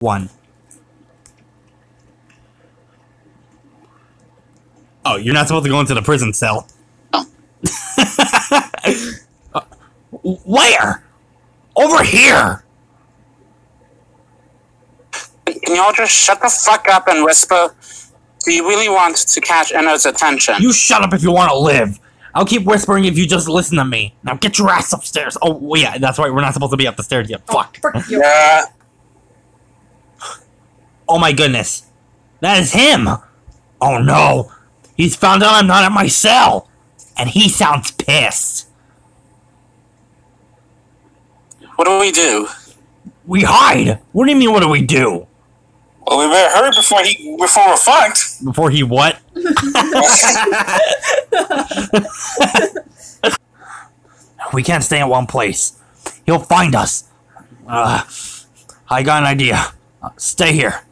One. Oh, you're not supposed to go into the prison cell. Oh. Uh, Where? Over here! Can y'all just shut the fuck up and whisper? Do you really want to catch Ennard's attention? You shut up if you want to live. I'll keep whispering if you just listen to me. Now get your ass upstairs. Oh, yeah, that's right. We're not supposed to be up the stairs yet. Fuck. Frick you. yeah. Oh my goodness. That is him. Oh no. He's found out I'm not at my cell. And he sounds pissed. What do we do? We hide. What do you mean, what do we do? Well, we better hurry before he before we're fucked. Before he what? we can't stay in one place. He'll find us. Uh, I got an idea. Uh, stay here.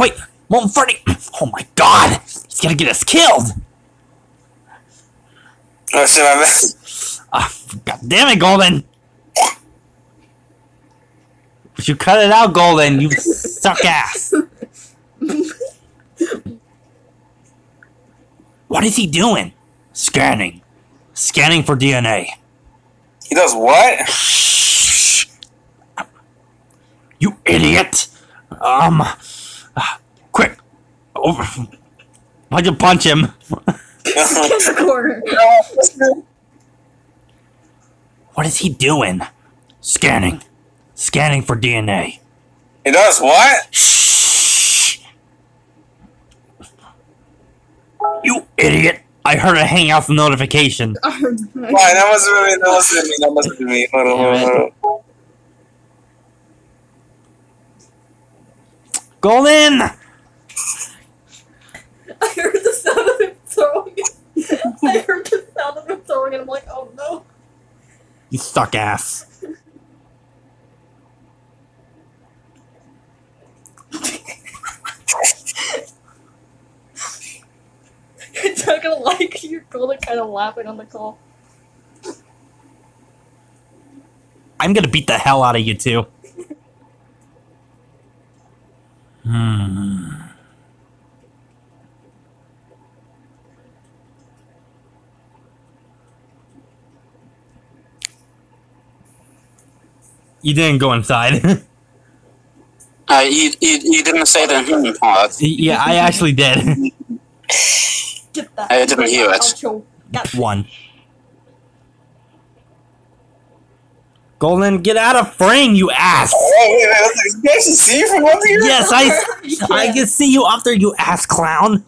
Wait, Molten Freddy. Oh my god. He's gonna get us killed. Oh shit! I missed. Uh, god damn it, Golden. If you cut it out, Golden, you suck ass. What is he doing? Scanning. Scanning for DNA. He does what? Shh. You idiot! Um, over. Why'd you punch him? Get the corner. What is he doing? Scanning. Scanning for DNA. he does what? Shh. You idiot! I heard a Hangouts notification. Oh, Why? That wasn't me. That wasn't me. That wasn't me. Hold on, hold on, hold on. Golden! I heard the sound of him throwing it. I heard the sound of him throwing it. I'm like, oh no. You suck ass. It's not gonna like you're golden kind of laughing on the call. I'm gonna beat the hell out of you too. Hmm. You didn't go inside. Uh, you, you, you didn't say the hmm part. yeah, I actually did. Get that. I didn't hear it. Outro. Got One. Golden, get out of frame, you ass! Oh, wait, wait, you guys can see from up here? Yes, I, You I can't. can see you up there, you ass clown.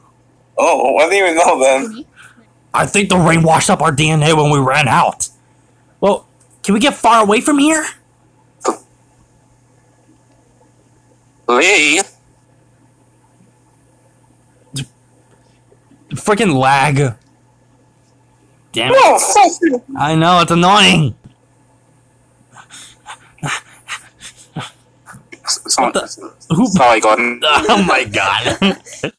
Oh, I didn't even know then. I think the rain washed up our DNA when we ran out. Well, can we get far away from here? Lee? Freaking lag. Damn it. Oh, fuck you. I know, it's annoying. Someone, Who? sorry, Gordon. Oh my god.